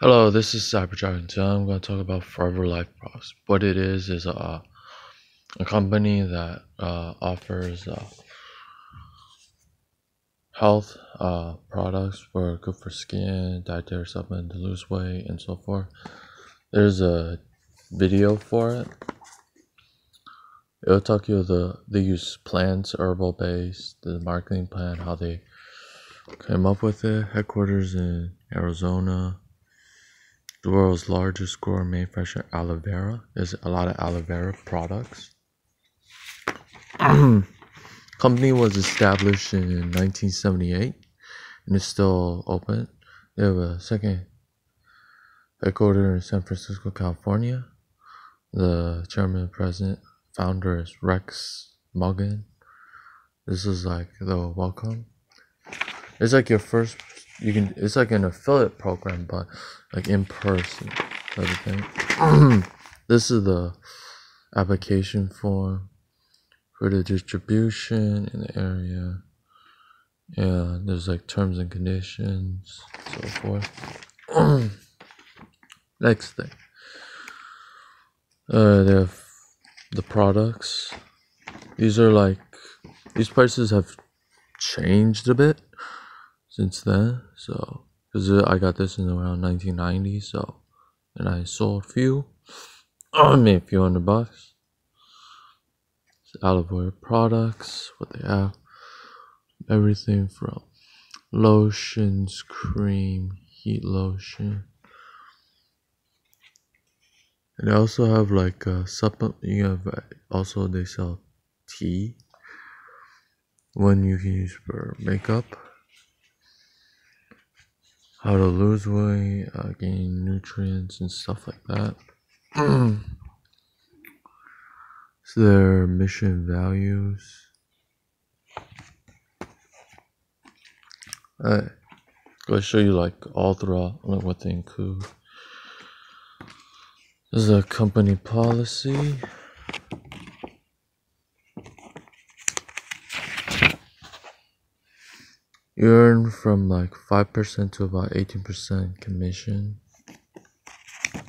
Hello, this is Cyberdragon. Today I'm going to talk about Forever Life Products. What it is is a, a company that uh, offers uh, health uh, products for good for skin, dietary supplement to lose weight, and so forth. There's a video for it. It'll talk you the they use plants, herbal based, the marketing plan, how they came up with it. Headquarters in Arizona the world's largest grower manufacturer aloe vera. There's a lot of aloe vera products. Company was established in 1978 and is still open. They have a second headquarters in San Francisco, California. The chairman, president, founder is Rex Maughan. This is like the welcome. It's like your first you can it's like an affiliate program but like in person everything this is the application form for the distribution in the area. Yeah there's like terms and conditions so forth. Next thing. Uh they have the products. These are like these prices have changed a bit since then. So, because I got this in around 1990, so, and I sold a few. I made a few hundred bucks. It's vera products, what they have. Everything from lotions, cream, heat lotion. And they also have like a supplement. You have uh, also they sell tea. One you can use for makeup how to lose weight, uh, gain nutrients, and stuff like that. so their mission values. Alright, go show you like all throughout like what they include. This is a company policy. You earn from like 5% to about 18% commission.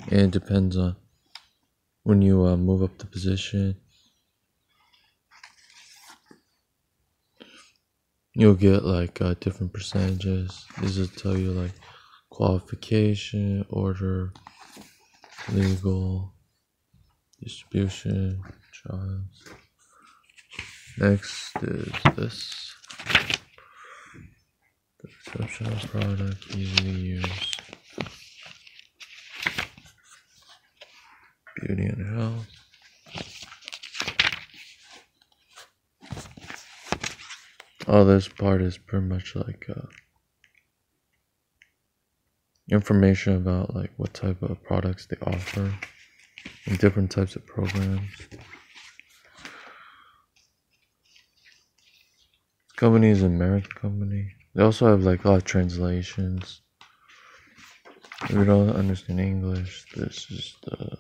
And it depends on when you uh, move up the position. You'll get like uh, different percentages. this will tell you like qualification, order, legal, distribution, trials. Next is this. Exceptional product, easy to use. Beauty and health. Oh, this part is pretty much like uh, information about like what type of products they offer and different types of programs. Company is an American company. They also have like a lot of translations. You don't understand English, this is the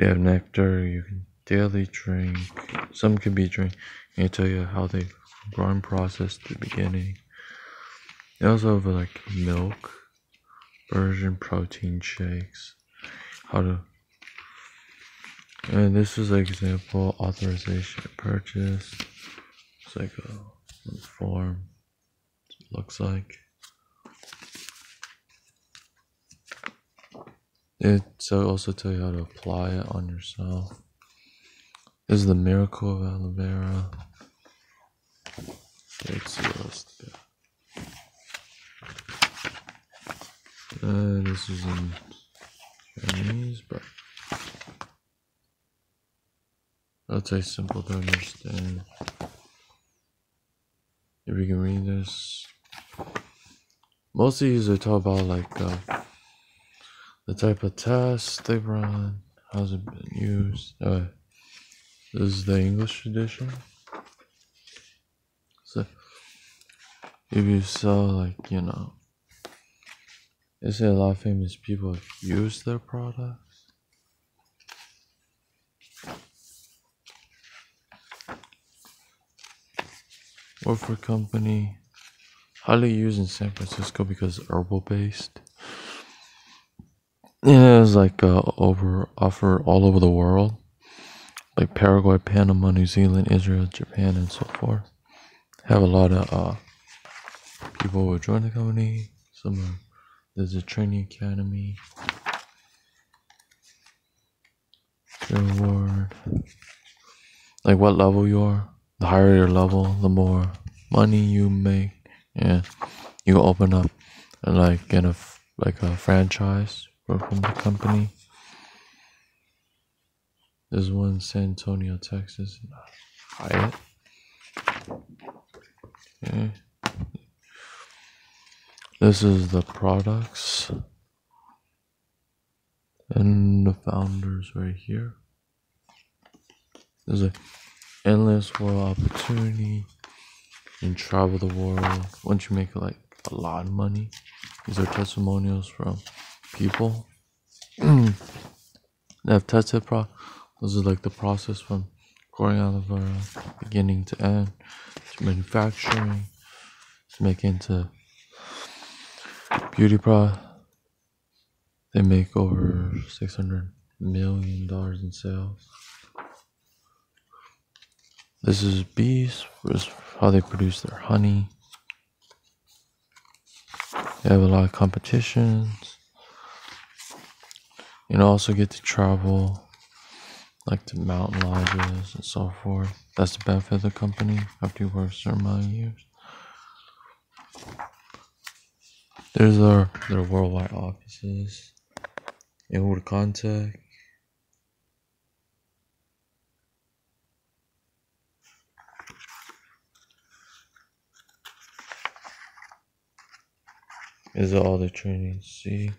They have nectar you can daily drink. Some can be drink. They tell you how they growing process the beginning. They also have like milk version protein shakes. How to and this is an example authorization purchase. It's like a form. It looks like. It so also tell you how to apply it on yourself. This is the miracle of aloe vera. Let's see what else Uh, this is in Chinese, but that's a simple to understand. If you can read this, most of these are talk about like uh, the type of test they run, how's it been used. Uh, this is the English edition. So if you saw like you know, they say a lot of famous people used their product. For company. Highly used in San Francisco because herbal based. Yeah, it's like uh, over offer all over the world, like Paraguay, Panama, New Zealand, Israel, Japan, and so forth. Have a lot of uh, people who join the company. Some are, there's a training academy. Reward. Like what level you are. The higher your level, the more money you make. Yeah, you open up and like get a like a franchise from the company. There's one San Antonio, Texas. Hyatt. Okay. This is the products and the founders right here. There's a endless world opportunity and travel the world once you make like a lot of money. These are testimonials from people that have tested pro. This is like the process from growing of vera, beginning to end, to manufacturing, to making into beauty pro. They make over six hundred million dollars in sales. This is bees, this how they produce their honey. They have a lot of competitions. You know, also get to travel like to mountain lodges and so forth. That's the benefit of the company after you work a certain amount of years. There's our their worldwide offices. And who to contact. Is all the training see?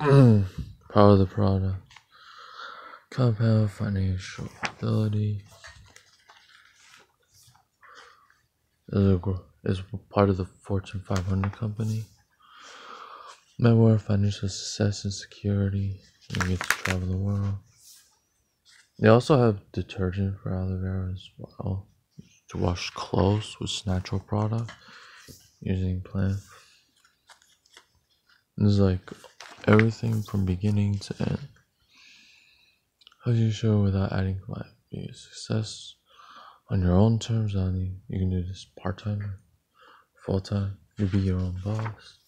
Power of the product. Compound financial ability. Is, a, is part of the Fortune 500 company. Memoir financial success and security. You get to travel the world. They also have detergent for aloe vera as well to wash clothes with natural product using plant. This is like everything from beginning to end. How do you show without adding like success on your own terms? On you can do this part time full time. You be your own boss.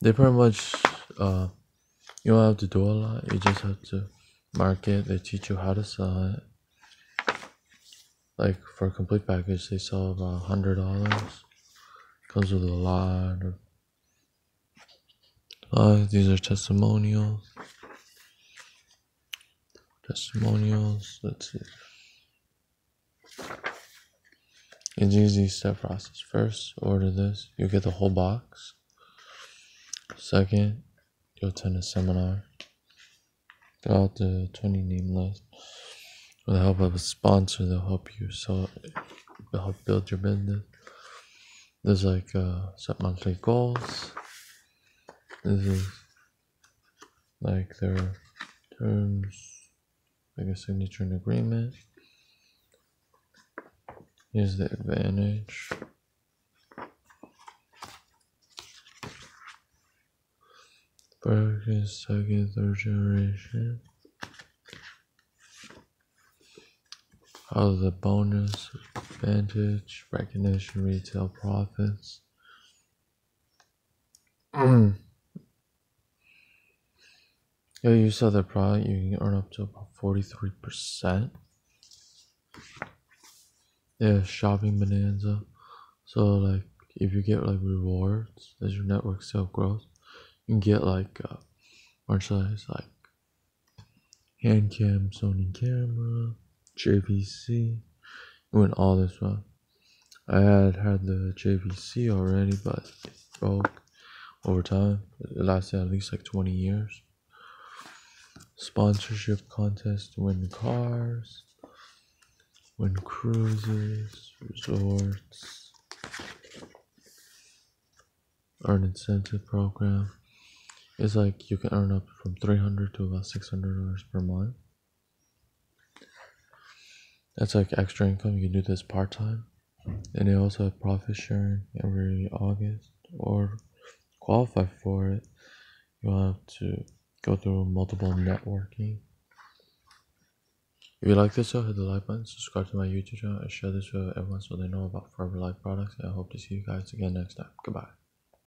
They pretty much uh, you don't have to do a lot. You just have to market. They teach you how to sell it. Like for a complete package, they sell about hundred dollars. Comes with a lot of uh, these are testimonials. Testimonials. Let's see. It's easy step process. First, order this. You get the whole box. Second, you'll attend a seminar. Fill out the 20 name list. With the help of a sponsor, they'll help you so they'll help build your business. There's like uh, set monthly goals. This is like their terms, like a signature and agreement. Here's the advantage. First, second, third generation. How the bonus, advantage, recognition, retail profits. You sell the product, you can earn up to about 43%. Yeah, shopping bonanza. So, like, if you get like rewards as your network sale grows, you can get like uh, merchandise like hand cam, Sony camera, JVC. You win all this one. I had had the JVC already, but it broke over time. It lasted at least like 20 years sponsorship contest win cars, win cruises, resorts, earn incentive program. It's like you can earn up from 300 to about 600 dollars per month. That's like extra income. You can do this part time. And they also have profit sharing every August. Or qualify for it, you'll have to go through multiple networking. If you like this show, hit the like button, subscribe to my YouTube channel, and share this with everyone so they know about Forever Life products. And I hope to see you guys again next time. Goodbye.